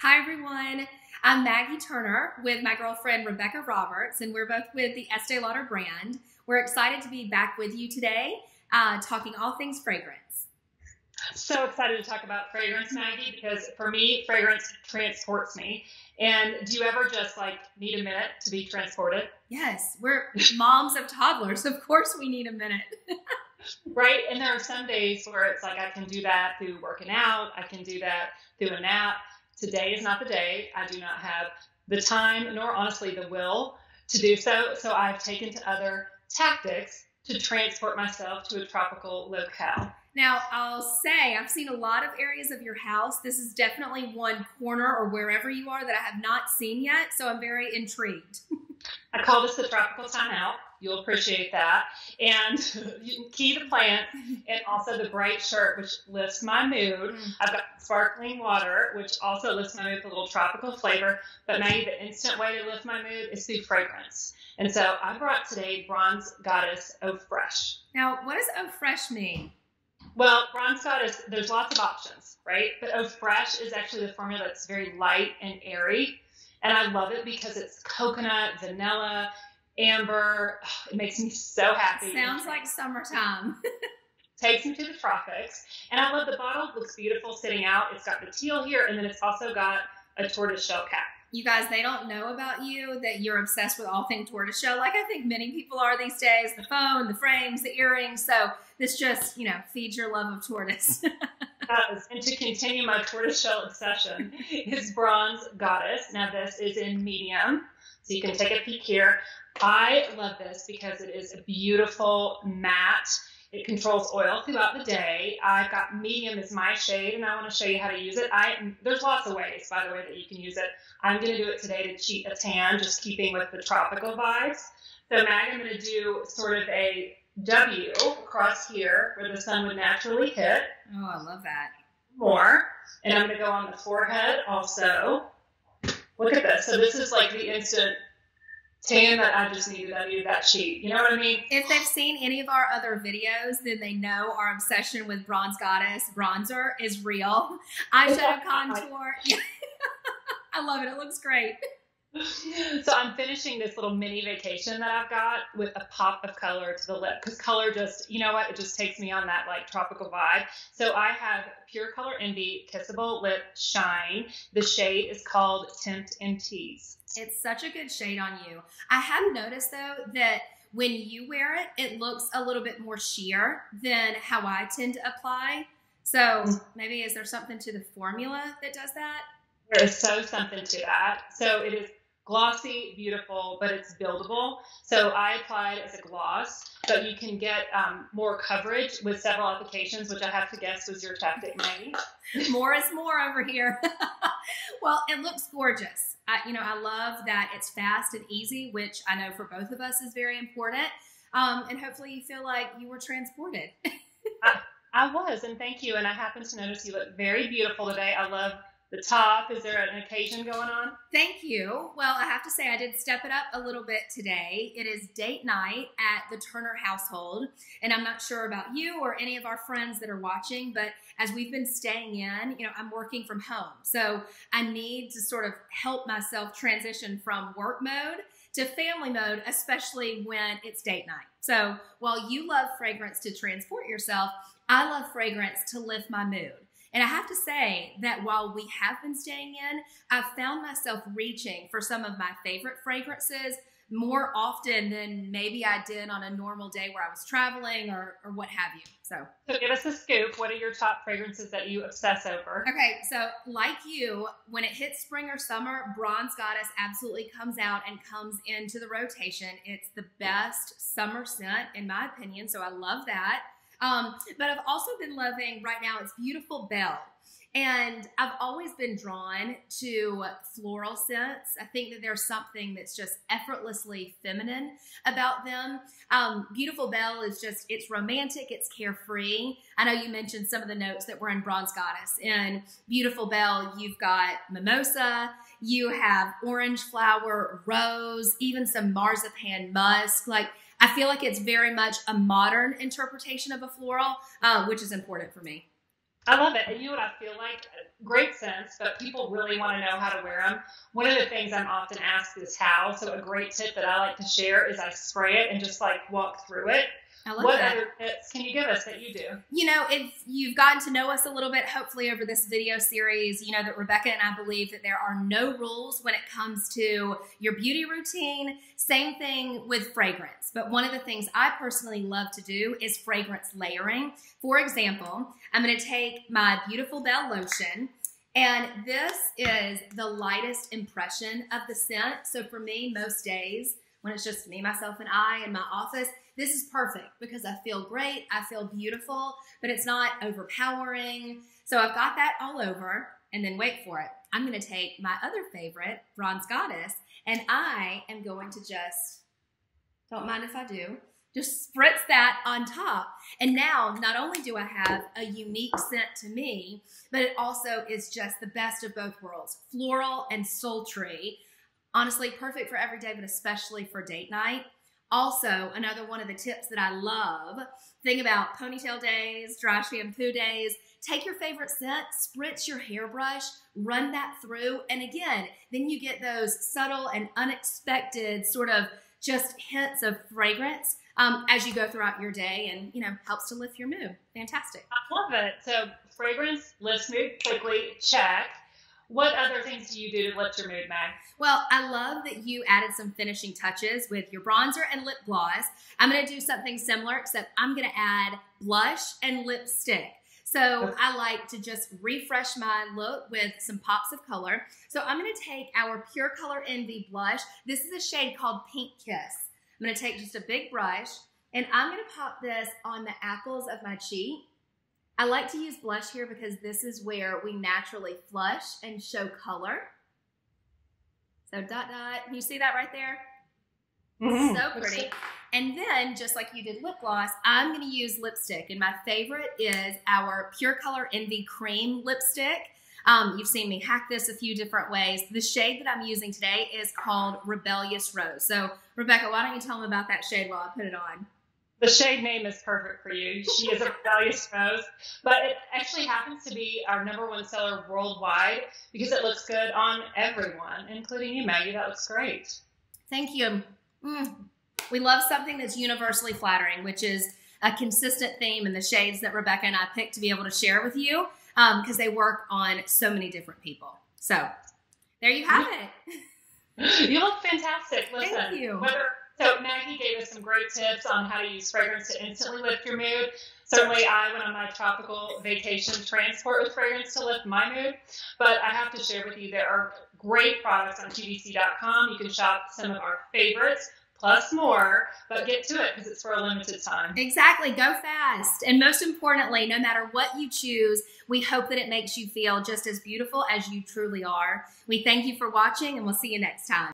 Hi, everyone. I'm Maggie Turner with my girlfriend Rebecca Roberts, and we're both with the Estee Lauder brand. We're excited to be back with you today, uh, talking all things fragrance. So excited to talk about fragrance, Maggie, because for me, fragrance transports me. And do you ever just like need a minute to be transported? Yes, we're moms of toddlers. Of course, we need a minute. right? And there are some days where it's like I can do that through working out, I can do that through a nap. Today is not the day. I do not have the time nor honestly the will to do so. So I've taken to other tactics to transport myself to a tropical locale. Now, I'll say I've seen a lot of areas of your house. This is definitely one corner or wherever you are that I have not seen yet, so I'm very intrigued. I call this the tropical timeout. You'll appreciate that. And key to plants and also the bright shirt, which lifts my mood. Mm. I've got sparkling water, which also lifts my mood with a little tropical flavor. But maybe the instant way to lift my mood is through fragrance. And so I brought today Bronze Goddess Eau Fraiche. Now, what does Eau Fraiche mean? Well, Bronze Goddess, there's lots of options, right? But Eau Fraiche is actually the formula that's very light and airy. And I love it because it's coconut, vanilla, amber. It makes me so happy. Sounds like summertime. takes me to the tropics. And I love the bottle. It looks beautiful sitting out. It's got the teal here, and then it's also got a tortoiseshell cap. You guys, they don't know about you that you're obsessed with all things tortoiseshell, like I think many people are these days. The phone, the frames, the earrings. So this just, you know, feeds your love of tortoise. And to continue my tortoiseshell obsession is Bronze Goddess. Now this is in medium, so you can take a peek here. I love this because it is a beautiful matte. It controls oil throughout the day. I've got medium as my shade, and I want to show you how to use it. I there's lots of ways, by the way, that you can use it. I'm going to do it today to cheat a tan, just keeping with the tropical vibes. So, Mag, I'm going to do sort of a W across here where the sun would naturally hit. Oh, I love that. More. And I'm going to go on the forehead also. Look at this. So, this is like the instant tan that I just needed. I needed that sheet. You know what I mean? If they've seen any of our other videos, then they know our obsession with Bronze Goddess bronzer is real. Eyeshadow contour. I love it. It looks great. So I'm finishing this little mini vacation that I've got with a pop of color to the lip because color just, you know what, it just takes me on that like tropical vibe. So I have Pure Color Envy Kissable Lip Shine. The shade is called Tempt and Tease. It's such a good shade on you. I have noticed though that when you wear it, it looks a little bit more sheer than how I tend to apply. So maybe is there something to the formula that does that? There is so something to that. So it is glossy, beautiful, but it's buildable. So I applied as a gloss, but you can get um, more coverage with several applications, which I have to guess was your tactic, Maggie. more is more over here. well, it looks gorgeous. I, you know, I love that it's fast and easy, which I know for both of us is very important. Um, and hopefully you feel like you were transported. I, I was, and thank you. And I happen to notice you look very beautiful today. I love the top. Is there an occasion going on? Thank you. Well, I have to say, I did step it up a little bit today. It is date night at the Turner household. And I'm not sure about you or any of our friends that are watching, but as we've been staying in, you know, I'm working from home. So I need to sort of help myself transition from work mode to family mode, especially when it's date night. So while you love fragrance to transport yourself, I love fragrance to lift my mood. And I have to say that while we have been staying in, I've found myself reaching for some of my favorite fragrances more often than maybe I did on a normal day where I was traveling or, or what have you. So, so give us a scoop. What are your top fragrances that you obsess over? Okay, so like you, when it hits spring or summer, Bronze Goddess absolutely comes out and comes into the rotation. It's the best summer scent, in my opinion. So I love that. Um, but I've also been loving right now, it's Beautiful Belle. And I've always been drawn to floral scents. I think that there's something that's just effortlessly feminine about them. Um, Beautiful Belle is just, it's romantic, it's carefree. I know you mentioned some of the notes that were in Bronze Goddess. In Beautiful Belle, you've got mimosa, you have orange flower, rose, even some marzipan musk. Like, I feel like it's very much a modern interpretation of a floral, uh, which is important for me. I love it. And you know what I feel like? Great scents, but people really want to know how to wear them. One of the things I'm often asked is how. So a great tip that I like to share is I spray it and just like walk through it. I love what that. other tips can you give us that you do? You know, if you've gotten to know us a little bit, hopefully over this video series, you know that Rebecca and I believe that there are no rules when it comes to your beauty routine. Same thing with fragrance. But one of the things I personally love to do is fragrance layering. For example, I'm going to take my Beautiful Belle lotion. And this is the lightest impression of the scent. So for me, most days, when it's just me, myself, and I in my office, this is perfect because I feel great, I feel beautiful, but it's not overpowering. So I've got that all over. And then wait for it. I'm going to take my other favorite, Bronze Goddess, and I am going to just, don't mind if I do, just spritz that on top. And now, not only do I have a unique scent to me, but it also is just the best of both worlds floral and sultry. Honestly, perfect for every day, but especially for date night. Also, another one of the tips that I love thing about ponytail days, dry shampoo days, take your favorite scent, spritz your hairbrush, run that through, and again, then you get those subtle and unexpected sort of just hints of fragrance um, as you go throughout your day and you know helps to lift your mood fantastic I love it. So fragrance lifts mood quickly. Check. What other things do you do to lift your mood, Mag? well i love that you added some finishing touches with your bronzer and lip gloss i'm going to do something similar except i'm going to add blush and lipstick so I like to just refresh my look with some pops of color. So I'm going to take our Pure Color Envy blush. This is a shade called Pink Kiss. I'm going to take just a big brush and I'm going to pop this on the apples of my cheek. I like to use blush here because this is where we naturally flush and show color. So dot dot, can you see that right there? Mm-hmm. So pretty. And then, just like you did lip gloss, I'm going to use lipstick. And my favorite is our Pure Color Envy Cream lipstick. Um, you've seen me hack this a few different ways. The shade that I'm using today is called Rebellious Rose. So, Rebecca, why don't you tell them about that shade while I put it on? The shade name is perfect for you. She is a rebellious rose, but it actually happens to be our number one seller worldwide because it looks good on everyone, including you, Maggie. That looks great. Thank you. Mm. We love something that's universally flattering, which is a consistent theme in the shades that Rebecca and I picked to be able to share with you because um, they work on so many different people. So there you have it. You look fantastic. Listen, Thank you. Whether, so Maggie gave us some great tips on how to use fragrance to instantly lift your mood. Certainly, I went on my tropical vacation transport with fragrance to lift my mood. But I have to share with you there are great products on QVC.com. You can shop some of our favorites plus more, but get to it because it's for a limited time. Exactly. Go fast. And most importantly, no matter what you choose, we hope that it makes you feel just as beautiful as you truly are. We thank you for watching and we'll see you next time.